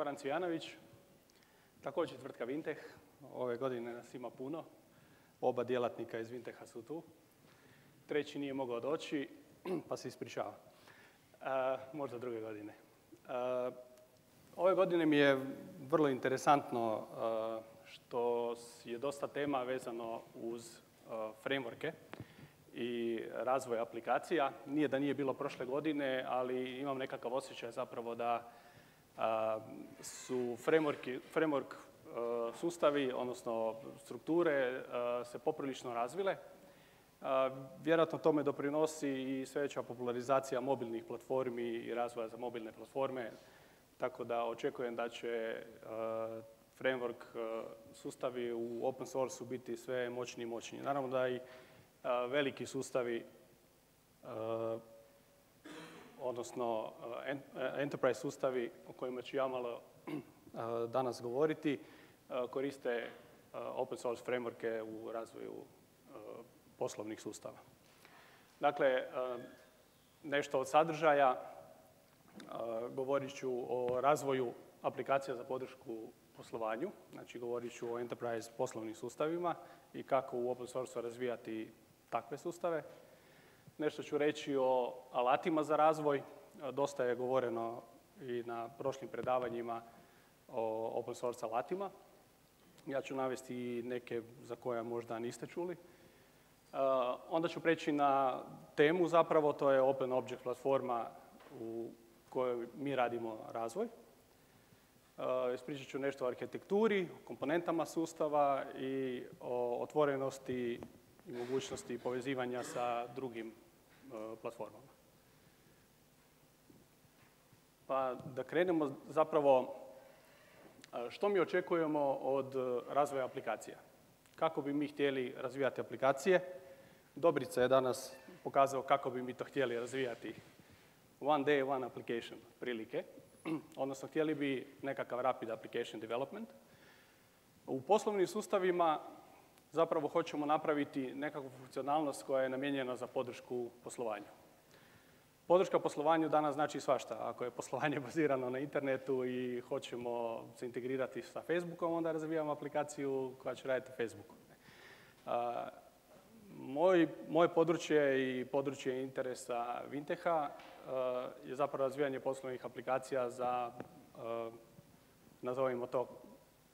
Goran Cvijanović, također tvrtka Vinteh. Ove godine nas ima puno. Oba djelatnika iz Vinteha su tu. Treći nije mogao doći, pa se ispričava. E, možda druge godine. E, ove godine mi je vrlo interesantno što je dosta tema vezano uz frameworke i razvoj aplikacija. Nije da nije bilo prošle godine, ali imam nekakav osjećaj zapravo da su framework sustavi, odnosno strukture se poprilično razvile. Vjerojatno tome doprinosi i sveća popularizacija mobilnih platformi i razvoja za mobilne platforme, tako da očekujem da će framework sustavi u open source biti sve moćniji i moćniji. Naravno da i veliki sustavi, odnosno enterprise sustavi o kojima ću ja malo danas govoriti, koriste open source frameworke u razvoju poslovnih sustava. Dakle, nešto od sadržaja, govorit ću o razvoju aplikacija za podršku poslovanju, znači govorit ću o enterprise poslovnim sustavima i kako u open source razvijati takve sustave. Nešto ću reći o alatima za razvoj. Dosta je govoreno i na prošlim predavanjima o open source alatima. Ja ću navesti neke za koje možda niste čuli. Onda ću preći na temu zapravo, to je Open Object platforma u kojoj mi radimo razvoj. Ispričat ću nešto o arhitekturi, komponentama sustava i o otvorenosti i mogućnosti povezivanja sa drugim e, platformama. Pa da krenemo zapravo e, što mi očekujemo od razvoja aplikacija. Kako bi mi htjeli razvijati aplikacije? Dobrica je danas pokazao kako bi mi to htjeli razvijati. One day, one application, prilike. Odnosno, htjeli bi nekakav rapid application development. U poslovnim sustavima zapravo hoćemo napraviti nekakvu funkcionalnost koja je namijenjena za podršku poslovanju. Podrška poslovanju danas znači svašta. Ako je poslovanje bazirano na internetu i hoćemo se integrirati sa Facebookom, onda razvijamo aplikaciju koja će raditi na Facebooku. Moj, moje područje i područje interesa Vinteha je zapravo razvijanje poslovnih aplikacija za, nazovimo to,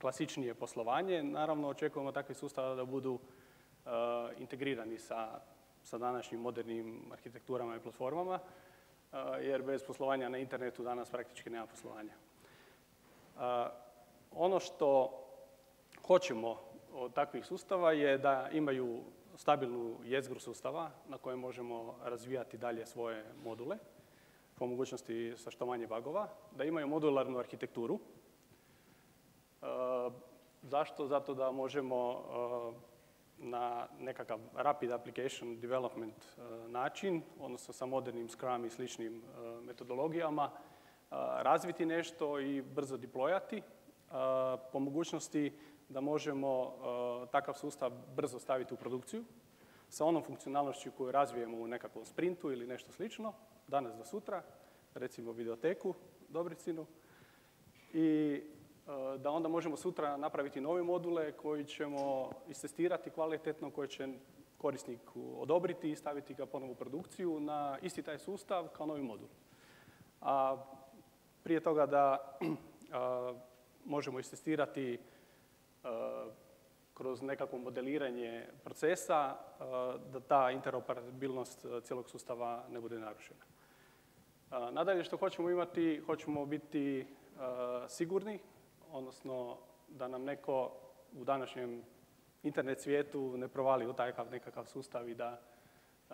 klasičnije poslovanje. Naravno, očekujemo takvi sustava da budu uh, integrirani sa, sa današnjim modernim arhitekturama i platformama, uh, jer bez poslovanja na internetu danas praktički nema poslovanja. Uh, ono što hoćemo od takvih sustava je da imaju stabilnu jezgru sustava na kojem možemo razvijati dalje svoje module, po mogućnosti sa što manje bagova, da imaju modularnu arhitekturu, Zašto? Zato da možemo uh, na nekakav rapid application development uh, način, odnosno sa modernim Scrum i sličnim metodologijama, razviti nešto i brzo deployati. Po mogućnosti da možemo takav sustav brzo staviti u produkciju sa onom funkcionalnošću koju razvijemo u nekakvom sprintu ili nešto slično, danas do sutra, recimo videoteku, Dobricinu, i Eh, da onda možemo sutra napraviti nove module koji ćemo istestirati kvalitetno, koje će korisnik odobriti i staviti ga ponovo u produkciju na isti taj sustav kao novi modul. A prije toga da možemo istestirati eh, kroz nekakvo modeliranje procesa, eh, da ta interoperabilnost cijelog sustava ne bude narušena. Nadalje što hoćemo imati, hoćemo biti sigurni, odnosno da nam neko u današnjem internet svijetu ne provali u takav nekakav sustav i da e,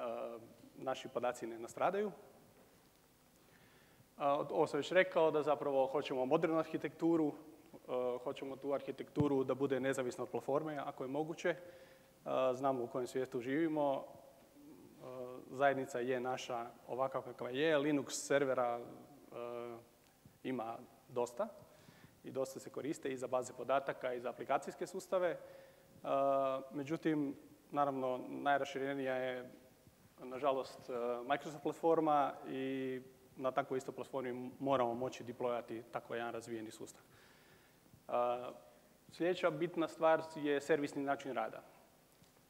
naši podaci ne nastradaju. ovo sam već rekao da zapravo hoćemo modernu arhitekturu, e, hoćemo tu arhitekturu da bude nezavisna od platforme ako je moguće. E, znamo u kojem svijetu živimo, zajednica je naša ovakva kakva je, Linux servera ima dosta i dosta se koriste i za baze podataka i za aplikacijske sustave. Međutim, naravno, najraširenija je, nažalost, Microsoft platforma i na takvoj istoj platformi moramo moći deployati tako jedan razvijeni sustav. Sljedeća bitna stvar je servisni način rada.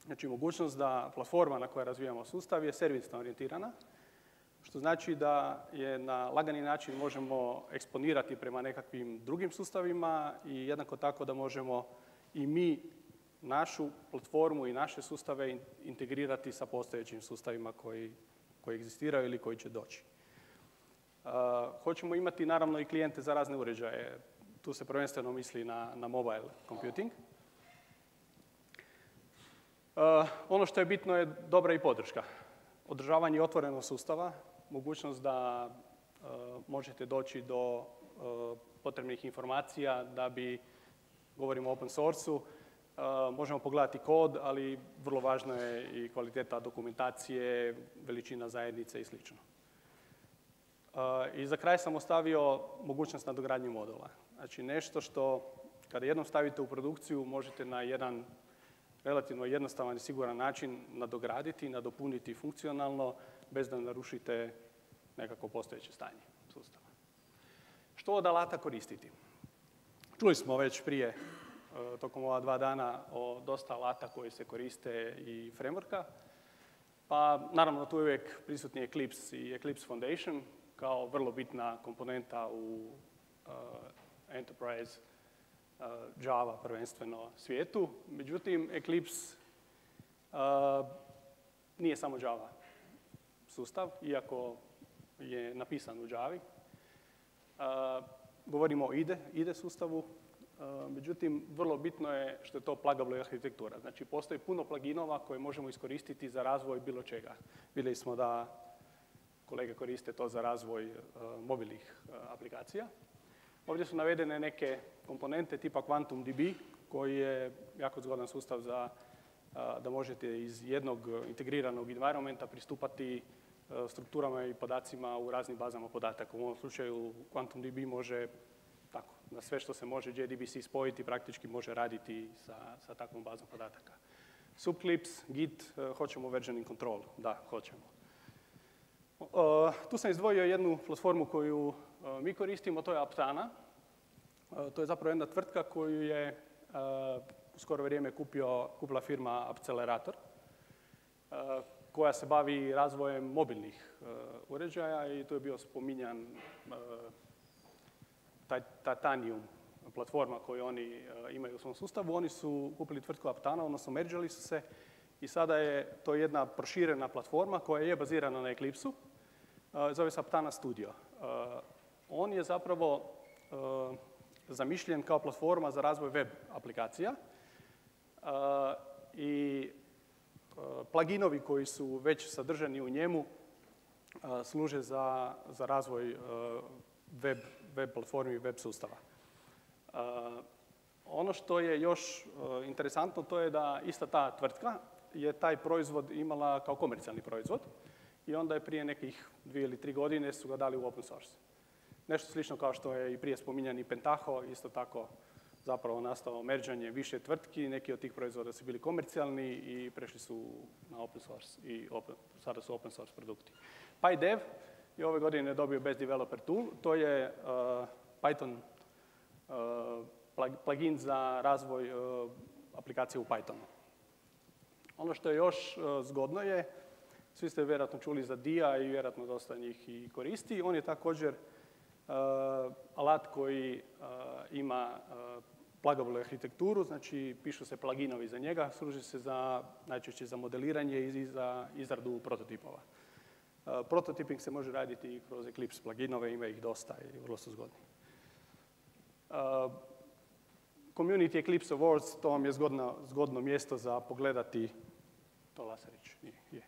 Znači mogućnost da platforma na kojoj razvijamo sustav je servisno orijentirana, što znači da je na lagani način možemo eksponirati prema nekakvim drugim sustavima i jednako tako da možemo i mi našu platformu i naše sustave integrirati sa postojećim sustavima koji, koji egzistiraju ili koji će doći. hoćemo imati naravno i klijente za razne uređaje. Tu se prvenstveno misli na, na mobile computing. ono što je bitno je dobra i podrška. Održavanje otvorenog sustava, mogućnost da možete doći do potrebnih informacija da bi, govorimo o open source-u, možemo pogledati kod, ali vrlo važno je i kvaliteta dokumentacije, veličina zajednice i sl. I za kraj sam ostavio mogućnost nadogradnje modula. Znači nešto što kada jednom stavite u produkciju možete na jedan relativno jednostavan i siguran način nadograditi, nadopuniti funkcionalno bez da narušite nekako postojeće stanje sustava. Što od alata koristiti? Čuli smo već prije, e, tokom ova dva dana, o dosta alata koji se koriste i frameworka. Pa naravno tu je uvijek prisutni Eclipse i Eclipse Foundation kao vrlo bitna komponenta u e, Enterprise uh, Java prvenstveno svijetu. Međutim, Eclipse uh, nije samo Java sustav, iako je napisan u Javi. Govorimo o IDE, IDE sustavu, međutim, vrlo bitno je što je to plugable arhitektura. Znači, postoji puno pluginova koje možemo iskoristiti za razvoj bilo čega. Vidjeli smo da kolege koriste to za razvoj mobilnih aplikacija. Ovdje su navedene neke komponente tipa Quantum DB, koji je jako zgodan sustav za da možete iz jednog integriranog environmenta pristupati strukturama i podacima u raznim bazama podataka. U ovom slučaju Quantum DB može tako, na sve što se može JDBC spojiti praktički može raditi sa, sa takvom bazom podataka. Subclips, Git, hoćemo versioning control, da, hoćemo. Tu sam izdvojio jednu platformu koju mi koristimo, to je Aptana. To je zapravo jedna tvrtka koju je u skoro vrijeme kupio, kupila firma Accelerator, koja se bavi razvojem mobilnih uređaja i tu je bio spominjan Titanium platforma koju oni imaju u svom sustavu. Oni su kupili tvrtku Aptana, odnosno merđali su se i sada je to jedna proširena platforma koja je bazirana na Eclipse-u. Zove se Aptana Studio on je zapravo zamišljen kao platforma za razvoj web aplikacija i pluginovi koji su već sadržani u njemu služe za, za razvoj web, web platformi i web sustava. Ono što je još interesantno to je da ista ta tvrtka je taj proizvod imala kao komercijalni proizvod i onda je prije nekih dvije ili tri godine su ga dali u open source. Nešto slično kao što je i prije spominjani Pentaho, isto tako zapravo nastao merđanje više tvrtki, neki od tih proizvoda su bili komercijalni i prešli su na open source i sada su open source produkti. PyDev je ove godine dobio Best Developer Tool, to je uh, Python uh, plugin za razvoj uh, aplikacije u Pythonu. Ono što je još zgodno je, svi ste vjerojatno čuli za DIA i vjerojatno dosta njih i koristi, on je također Eh, alat koji eh, ima eh, plugable arhitekturu, znači pišu se pluginovi za njega, služi se za, najčešće za modeliranje i za izradu prototipova. Prototiping se može raditi i kroz Eclipse pluginove, ima ih dosta i vrlo su zgodni. Community Eclipse Awards, to vam je zgodno, zgodno mjesto za pogledati, to Lasarić, nije, je.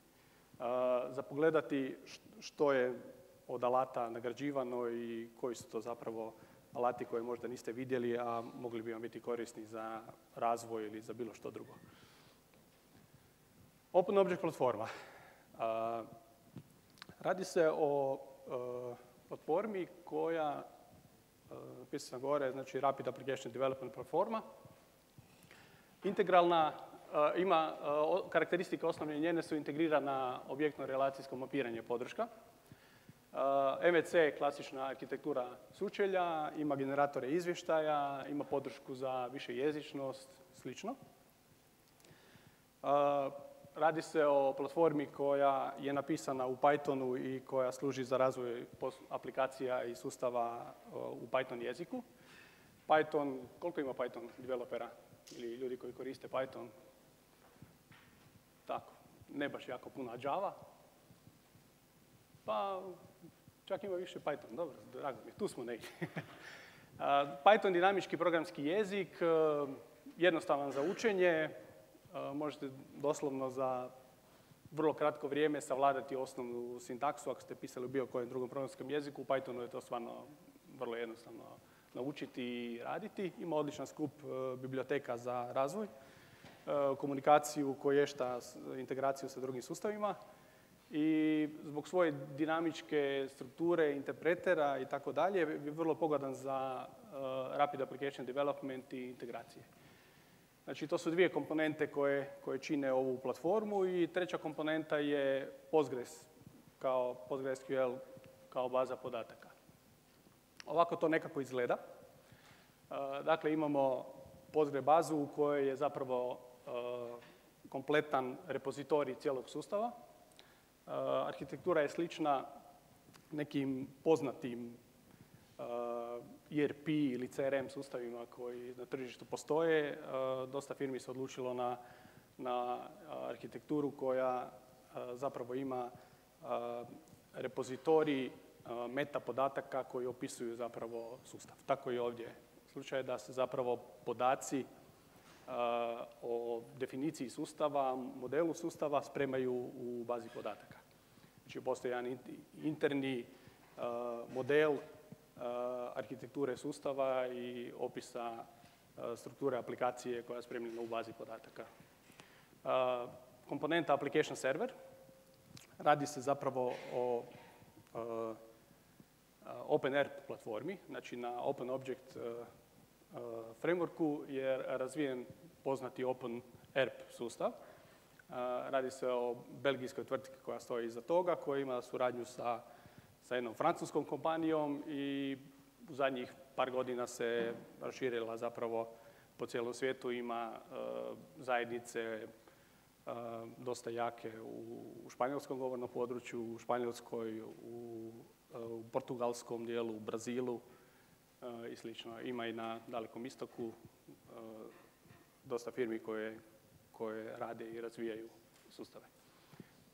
za pogledati što je od alata nagrađivano i koji su to zapravo alati koje možda niste vidjeli, a mogli bi vam biti korisni za razvoj ili za bilo što drugo. Open Object platforma. Radi se o platformi koja, pisao sam gore, znači Rapid Application Development platforma. Integralna, ima karakteristike osnovne njene su integrirana objektno relacijsko mapiranje podrška. MVC je klasična arhitektura sučelja, ima generatore izvještaja, ima podršku za više jezičnost, slično. Radi se o platformi koja je napisana u Pythonu i koja služi za razvoj aplikacija i sustava u Python jeziku. Python, koliko ima Python developera ili ljudi koji koriste Python? Tako, ne baš jako puno Java. Pa, čak ima više Python, dobro, drago mi, tu smo negdje. Python dinamički programski jezik, jednostavan za učenje, možete doslovno za vrlo kratko vrijeme savladati osnovnu sintaksu ako ste pisali u bilo kojem drugom programskom jeziku. U Pythonu je to stvarno vrlo jednostavno naučiti i raditi. Ima odličan skup e, biblioteka za razvoj, e, komunikaciju, koješta, integraciju sa drugim sustavima i zbog svoje dinamičke strukture, interpretera i tako dalje je vrlo pogodan za e, rapid application development i integracije. Znači, to su dvije komponente koje, koje čine ovu platformu i treća komponenta je Postgres kao PostgreSQL kao baza podataka. Ovako to nekako izgleda. E, dakle, imamo Postgre bazu u kojoj je zapravo e, kompletan repozitorij cijelog sustava. E, arhitektura je slična nekim poznatim ERP ili CRM sustavima koji na tržištu postoje. Dosta firmi se odlučilo na, na arhitekturu koja zapravo ima repozitorij meta podataka koji opisuju zapravo sustav. Tako i ovdje slučaj da se zapravo podaci o definiciji sustava, modelu sustava spremaju u bazi podataka. Znači postoji jedan interni model arhitekture sustava i opisa strukture aplikacije koja je spremljena u bazi podataka. Komponenta application server radi se zapravo o OpenRP platformi, znači na Open Object frameworku je razvijen poznati OpenRP sustav. Radi se o belgijskoj tvrtki koja stoji iza toga, koja ima suradnju sa, sa jednom francuskom kompanijom i u zadnjih par godina se raširila zapravo po cijelom svijetu, ima zajednice dosta jake u, španjolskom govornom području, u Španjolskoj, u u portugalskom dijelu, u Brazilu e, i slično. Ima i na Dalekom istoku e, dosta firmi koje, koje rade i razvijaju sustave.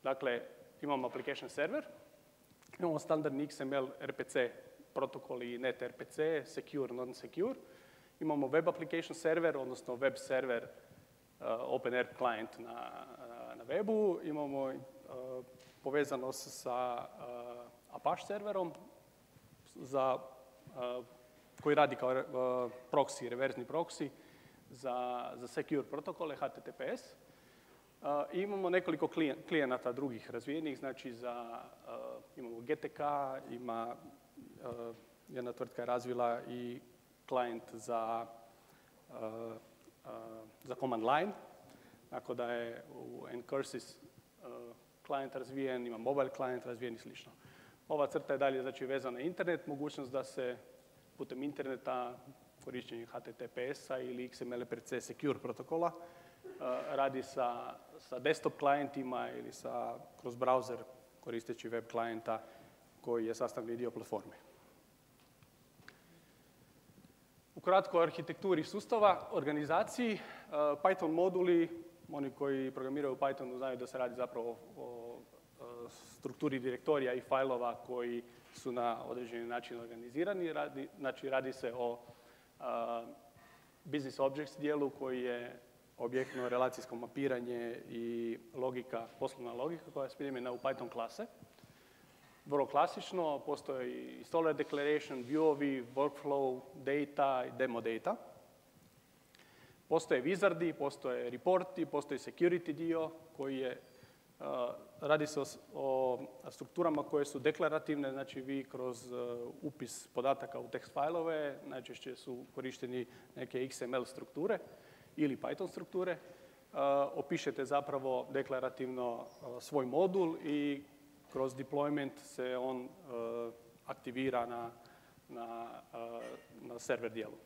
Dakle, imamo application server, imamo standardni XML RPC protokol i net RPC, secure, non-secure. Imamo web application server, odnosno web server uh, OpenRP client na, na webu. Imamo uh, povezanost sa Apache serverom za, koji radi kao proxy, reverzni proxy za, za secure protokole HTTPS. I imamo nekoliko klijenata drugih razvijenih, znači za, imamo GTK, ima jedna tvrtka je razvila i klijent za, za command line, tako da je u Encursis klijent razvijen, ima mobile klijent razvijen i slično. Ova crta je dalje znači, vezana na internet, mogućnost da se putem interneta korišćenjem HTTPS-a ili XML secure protokola uh, radi sa, sa desktop klijentima ili sa, kroz browser koristeći web klijenta koji je sastavni dio platforme. Ukratko o arhitekturi sustava, organizaciji, uh, Python moduli, oni koji programiraju Pythonu znaju da se radi zapravo o strukturi direktorija i fajlova koji su na određeni način organizirani. Radi, znači radi se o business objects dijelu koji je objektno relacijsko mapiranje i logika, poslovna logika koja je spremljena u Python klase. Vrlo klasično, postoji installer declaration, viewovi, workflow, data i demo data. Postoje wizardi, postoje reporti, postoji security dio koji je Radi se o, strukturama koje su deklarativne, znači vi kroz e, upis podataka u text fajlove najčešće su korišteni neke XML strukture ili Python strukture. E, opišete zapravo deklarativno svoj modul i kroz deployment se on aktivira na, na, server dijelu.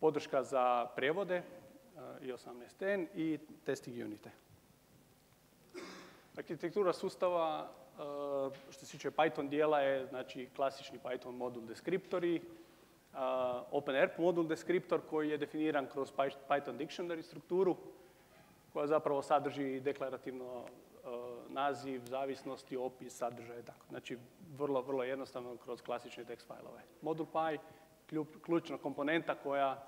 Podrška za prevode i 18N i testing unite. Arhitektura sustava što se tiče Python dijela je znači klasični Python modul deskriptori, OpenRP modul deskriptor koji je definiran kroz Python dictionary strukturu koja zapravo sadrži deklarativno naziv, zavisnosti, opis, sadržaj tako. Znači, vrlo, vrlo jednostavno kroz klasične text fajlove. Modul Py, ključna komponenta koja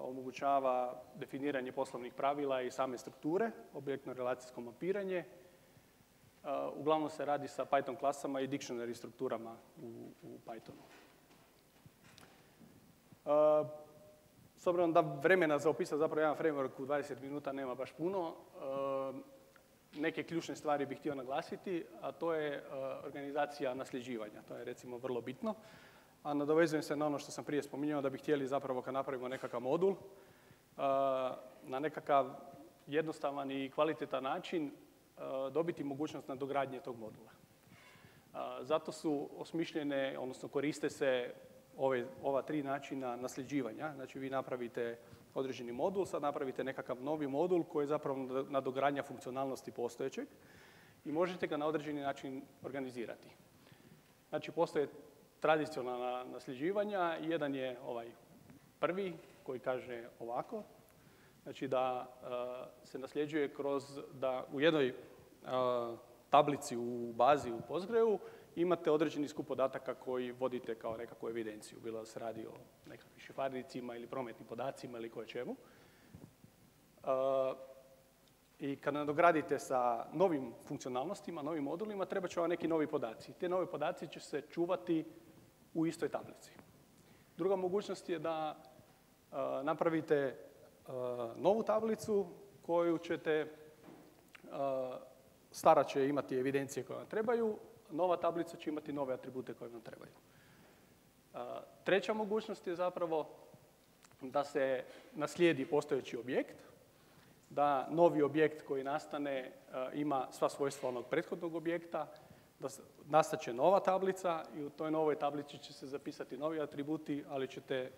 omogućava definiranje poslovnih pravila i same strukture, objektno-relacijsko mapiranje. uglavnom se radi sa Python klasama i dictionary strukturama u, u Pythonu. S obzirom da vremena za opisati zapravo jedan framework u 20 minuta nema baš puno, neke ključne stvari bih htio naglasiti, a to je organizacija nasljeđivanja. To je recimo vrlo bitno. A nadovezujem se na ono što sam prije spominjao da bi htjeli zapravo kad napravimo nekakav modul, na nekakav jednostavan i kvalitetan način dobiti mogućnost nadogradnje tog modula. Zato su osmišljene, odnosno koriste se ove, ova tri načina nasljeđivanja. Znači vi napravite određeni modul, sad napravite nekakav novi modul koji je zapravo nadogradnja funkcionalnosti postojećeg i možete ga na određeni način organizirati. Znači postoje tradicionalna nasljeđivanja, jedan je ovaj prvi koji kaže ovako, znači da uh, se nasljeđuje kroz da u jednoj uh, tablici u bazi u Postgreu imate određeni skup podataka koji vodite kao nekakvu evidenciju, bilo da se radi o nekakvim šifarnicima ili prometnim podacima ili koje čemu. Uh, I kada nadogradite sa novim funkcionalnostima, novim modulima, treba će vam neki novi podaci. Te nove podaci će se čuvati u istoj tablici. Druga mogućnost je da uh, napravite uh, novu tablicu koju ćete, stara će imati evidencije koje vam trebaju, nova tablica će imati nove atribute koje vam trebaju. Treća mogućnost je zapravo da se naslijedi postojeći objekt, da novi objekt koji nastane ima sva svojstva onog prethodnog objekta, da nastaće nova tablica i u toj novoj tablici će se zapisati novi atributi, ali ćete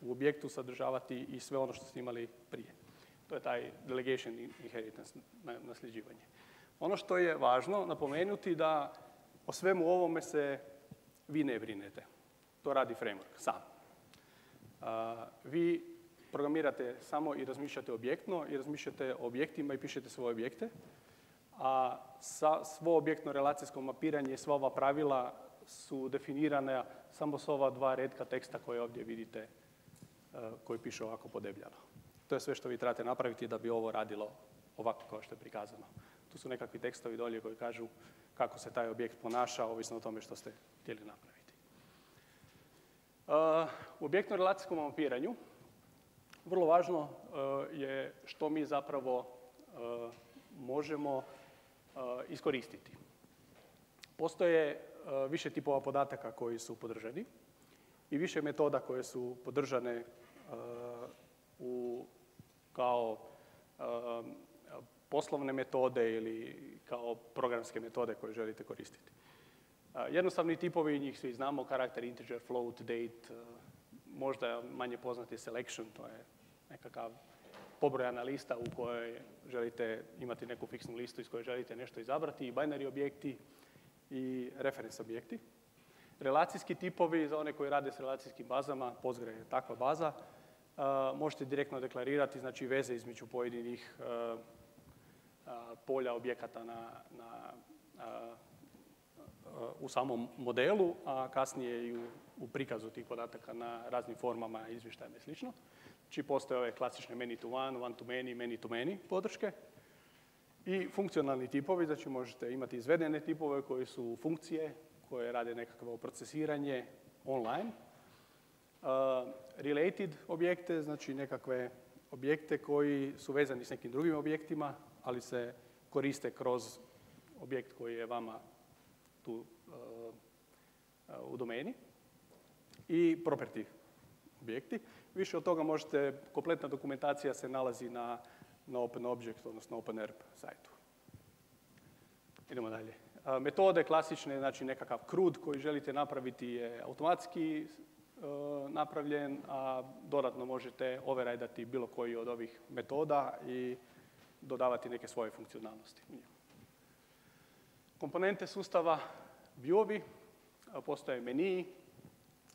u objektu sadržavati i sve ono što ste imali prije. To je taj delegation inheritance, nasljeđivanje. Ono što je važno napomenuti da o svemu ovome se vi ne brinete. To radi framework sam. vi programirate samo i razmišljate objektno i razmišljate o objektima i pišete svoje objekte, a svo objektno relacijsko mapiranje i sva ova pravila su definirane samo s ova dva redka teksta koje ovdje vidite koji piše ovako podebljano. To je sve što vi trebate napraviti da bi ovo radilo ovako kao što je prikazano. Tu su nekakvi tekstovi dolje koji kažu kako se taj objekt ponaša, ovisno o tome što ste htjeli napraviti. Uh, u objektno relacijskom mapiranju vrlo važno uh, je što mi zapravo možemo iskoristiti. Postoje više tipova podataka koji su podržani i više metoda koje su podržane u, kao poslovne metode ili kao programske metode koje želite koristiti. Jednostavni tipovi, njih svi znamo, karakter, integer, float, date, možda manje poznati selection, to je nekakav pobrojana lista u kojoj želite imati neku fiksnu listu iz koje želite nešto izabrati, i binary objekti i reference objekti. Relacijski tipovi, za one koji rade s relacijskim bazama, Postgre je takva baza, možete direktno deklarirati znači veze između pojedinih polja objekata na, na, u samom modelu, a kasnije i u, u prikazu tih podataka na raznim formama, izvještajima i sl. Znači postoje ove klasične many to one, one to many, many to many podrške. I funkcionalni tipovi, znači možete imati izvedene tipove koji su funkcije, koje rade nekakvo procesiranje online. Uh, related objekte, znači nekakve objekte koji su vezani s nekim drugim objektima, ali se koriste kroz objekt koji je vama tu uh, u domeni i property objekti. Više od toga možete, kompletna dokumentacija se nalazi na, na OpenObject, odnosno OpenERP sajtu. idemo dalje. Metode klasične, znači nekakav krud koji želite napraviti je automatski napravljen, a dodatno možete overrajdati bilo koji od ovih metoda i dodavati neke svoje funkcionalnosti. Komponente sustava viewovi, postoje meni,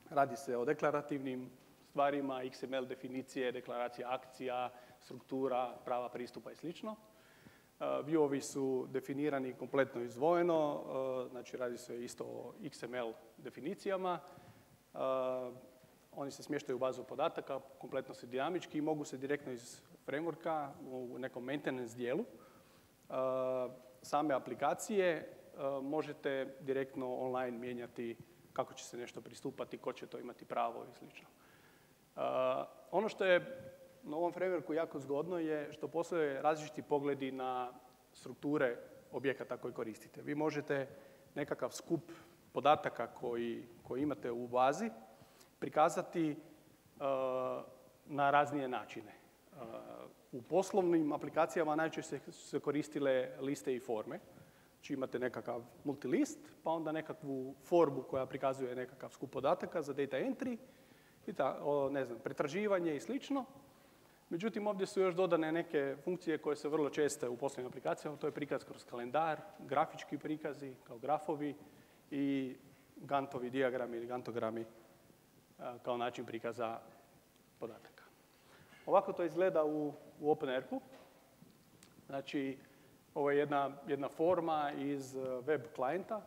radi se o deklarativnim stvarima, XML definicije, deklaracija akcija, struktura, prava pristupa i sl. Viewovi su definirani kompletno izdvojeno, znači radi se isto o XML definicijama. Oni se smještaju u bazu podataka, kompletno se dinamički i mogu se direktno iz frameworka u nekom maintenance dijelu same aplikacije možete direktno online mijenjati kako će se nešto pristupati, ko će to imati pravo i sl. Ono što je na ovom frameworku jako zgodno je što postoje različiti pogledi na strukture objekata koje koristite. Vi možete nekakav skup podataka koji, koji imate u bazi prikazati na raznije načine. U poslovnim aplikacijama najčešće se koristile liste i forme. Znači imate nekakav multilist, pa onda nekakvu formu koja prikazuje nekakav skup podataka za data entry, i ta, ne znam, pretraživanje i slično. Međutim, ovdje su još dodane neke funkcije koje se vrlo česte u poslovnim aplikacijama, to je prikaz kroz kalendar, grafički prikazi kao grafovi i gantovi diagrami ili gantogrami kao način prikaza podataka. Ovako to izgleda u, u OpenRP-u. Znači, ovo je jedna, jedna forma iz web klijenta.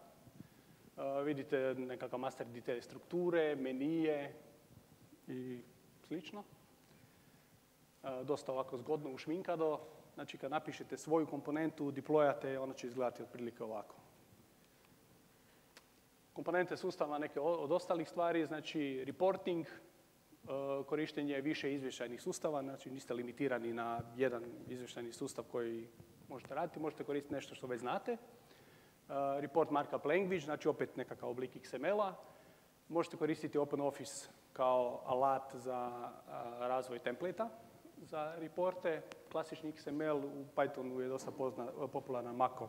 vidite nekakav master detail strukture, menije i slično. dosta ovako zgodno ušminkado. Znači, kad napišete svoju komponentu, deployate, ona će izgledati otprilike ovako. Komponente sustava neke od ostalih stvari, znači reporting, korištenje više izvještajnih sustava, znači niste limitirani na jedan izvještajni sustav koji možete raditi, možete koristiti nešto što već znate. Report markup language, znači opet nekakav oblik XML-a. Možete koristiti OpenOffice kao alat za razvoj templeta za reporte. Klasični XML u Pythonu je dosta popularan Mako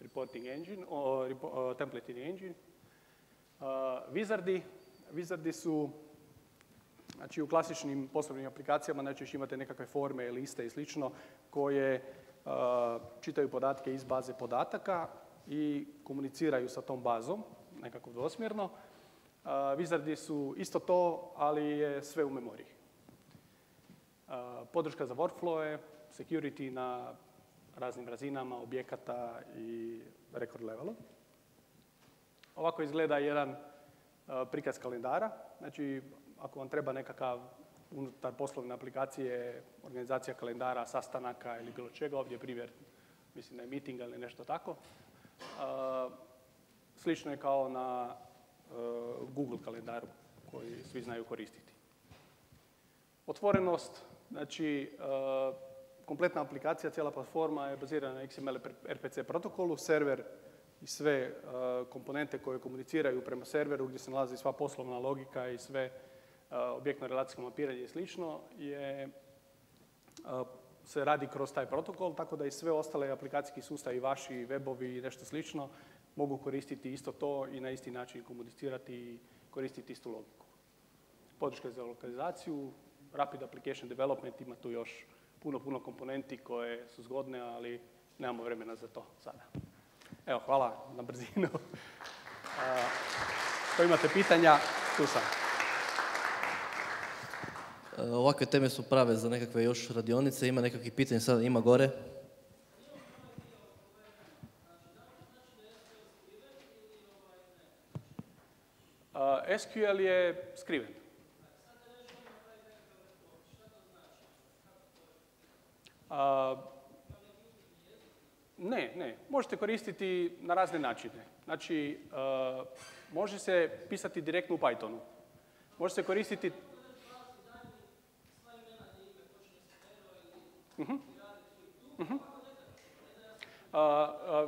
reporting engine, o, templating engine. Wizardi, Wizardi su Znači u klasičnim poslovnim aplikacijama najčešće imate nekakve forme, liste i slično koje čitaju podatke iz baze podataka i komuniciraju sa tom bazom, nekako dvosmjerno. Wizardi su isto to, ali je sve u memoriji. podrška za workflow security na raznim razinama objekata i record levelu. Ovako izgleda jedan prikaz kalendara. Znači, ako vam treba nekakav unutar poslovne aplikacije, organizacija kalendara, sastanaka ili bilo čega, ovdje je primjer, mislim da je meeting ili nešto tako. Slično je kao na Google kalendaru koji svi znaju koristiti. Otvorenost, znači kompletna aplikacija, cijela platforma je bazirana na XML RPC protokolu, server i sve komponente koje komuniciraju prema serveru gdje se nalazi sva poslovna logika i sve objektno relacijsko mapiranje i slično je se radi kroz taj protokol, tako da i sve ostale aplikacijski sustavi, vaši webovi i nešto slično, mogu koristiti isto to i na isti način komunicirati i koristiti istu logiku. Podrška za lokalizaciju, Rapid Application Development ima tu još puno, puno komponenti koje su zgodne, ali nemamo vremena za to sada. Evo, hvala na brzinu. Ako imate pitanja, tu sam. Ovakve teme su prave za nekakve još radionice. Ima nekakvih pitanja sada, ima gore. SQL je skriven. ne, ne. Možete koristiti na razne načine. Znači, može se pisati direktno u Pythonu. Može se koristiti Uh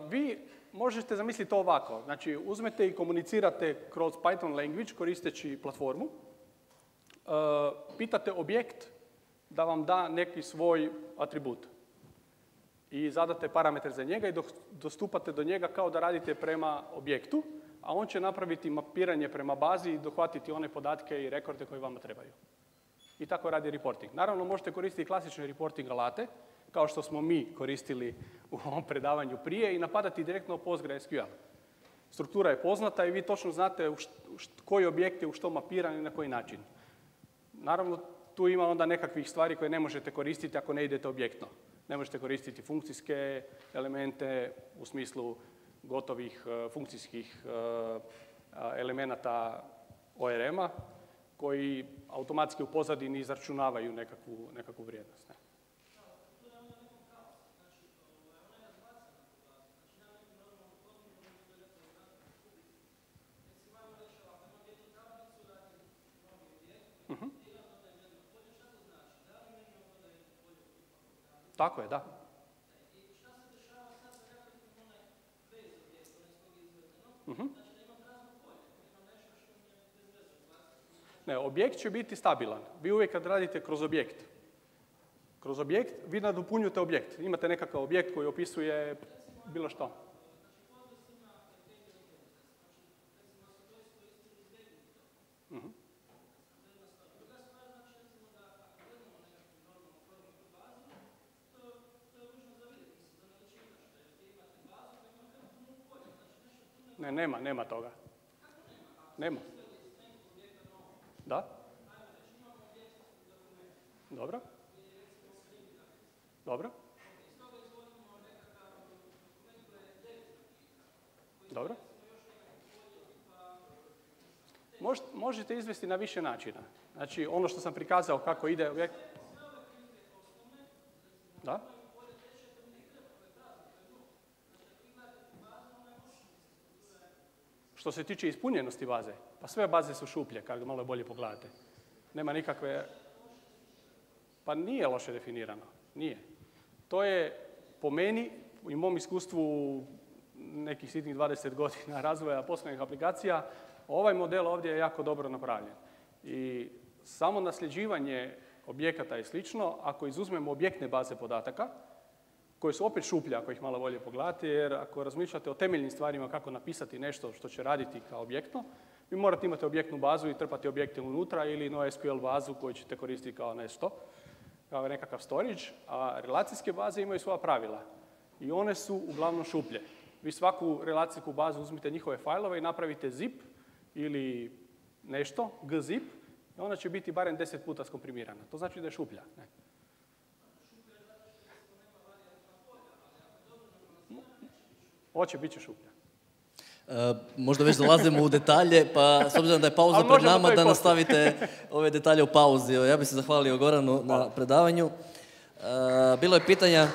vi možete zamisliti to ovako. Znači, uzmete i komunicirate kroz Python language koristeći platformu. pitate objekt da vam da neki svoj atribut. i zadate parametre za njega i dostupate do njega kao da radite prema objektu, a on će napraviti mapiranje prema bazi i dohvatiti one podatke i rekorde koji vama trebaju. I tako radi reporting. Naravno, možete koristiti klasične reporting alate, kao što smo mi koristili u ovom predavanju prije i napadati direktno PostgreSQL. Struktura je poznata i vi točno znate koji objekt je u što mapiran i na koji način. Naravno, tu ima onda nekakvih stvari koje ne možete koristiti ako ne idete objektno. Ne možete koristiti funkcijske elemente u smislu gotovih e, funkcijskih e, elemenata ORM-a koji automatski u pozadini izračunavaju nekakvu, nekakvu vrijednost. Tako je, da. Mhm. Ne, objekt će biti stabilan. Vi uvijek kad radite kroz objekt, kroz objekt, vi nadopunjujete objekt. Imate nekakav objekt koji opisuje bilo što. Ne, nema, nema toga. Nema. Da? Dobro. Dobro. Dobro. Možete izvesti na više načina. Znači, ono što sam prikazao kako ide. Da? Što se tiče ispunjenosti baze, pa sve baze su šuplje, kad malo bolje pogledate. Nema nikakve... Pa nije loše definirano, nije. To je po meni i mom iskustvu nekih sitnih 20 godina razvoja poslovnih aplikacija, ovaj model ovdje je jako dobro napravljen. I samo nasljeđivanje objekata i slično, ako izuzmemo objektne baze podataka, koje su opet šuplje ako ih malo bolje pogledate, jer ako razmišljate o temeljnim stvarima kako napisati nešto što će raditi kao objektno, vi morate imati objektnu bazu i trpati objekte unutra ili NoSQL bazu koju ćete koristiti kao nešto, kao nekakav storage, a relacijske baze imaju svoja pravila i one su uglavnom šuplje. Vi svaku relacijsku bazu uzmite njihove fajlove i napravite zip ili nešto, gzip, i ona će biti barem 10 puta skomprimirana. To znači da je šuplja. Ne? Hoće, bit će šuplja. E, možda već dolazimo u detalje, pa s obzirom da je pauza pred nama, da nastavite ove detalje u pauzi. Ja bih se zahvalio Goranu na predavanju. E, bilo je pitanja